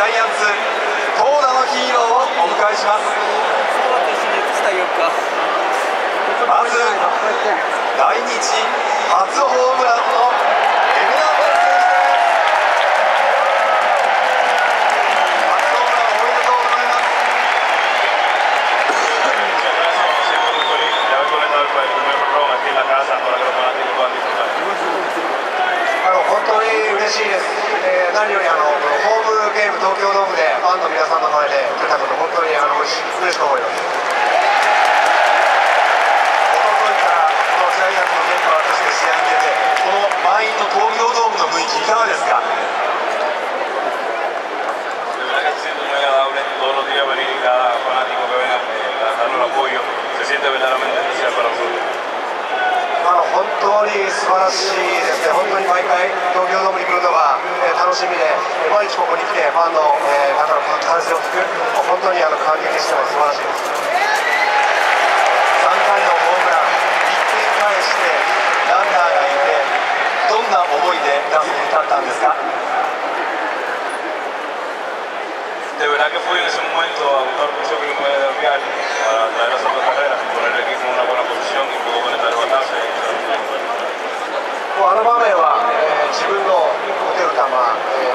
ジャイアンツ投打のヒーローをお迎えします。まず来日初ホームランのエルナンデス選手です。えー、何よりあのホームゲーム東京ドームでファンの皆さんの前で出たこと本当にあの嬉しく思います。当に素晴らしいですね、本当に毎回、東京ドームに来るのが、えー楽しみで、毎日ここに来て、ファンの、えー方の歓声を聞く、もう本当にあの感激してます、素晴らしいです。3回のホームラン、1点返して、ランナーがいて、どんな思いで打席に立ったんですか De verdad que fui en ese momento a buscar un que me puede desviar para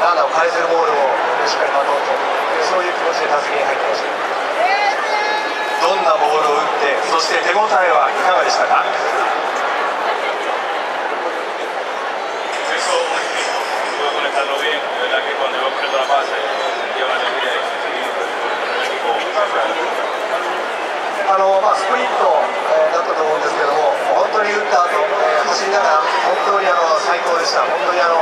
ランナーを返せるボールをしっかり待とうと、そういう気持ちで打席に入ってました。どんなボールを打って、そして手応えはいかがでしたか？あのまあ、スプリット、えーだったと思うんですけども、本当に打った後、えー走りながら、本当にあの最高でした、本当にあの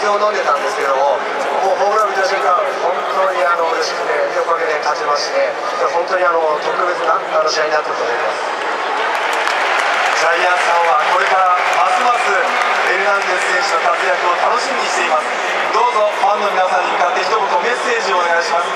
水を飲んでたんですけども、もうホームラン打った瞬間、本当にあの嬉しくて、おかげで勝ちまして、本当にあの特別なあの試合になったと思います。ジャイアンツさんはこれからますますエルナンデス選手の活躍を楽しみにしています。どうぞファンの皆さんに向かって一言メッセージをお願いします。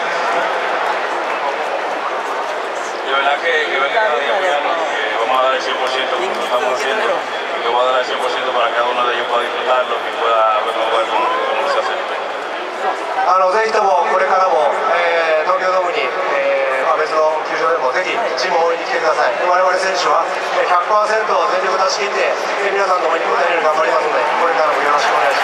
ください。我々選手は100%全力出し切って皆さんの応いに応えるように頑張りますのでこれからもよろしくお願いします。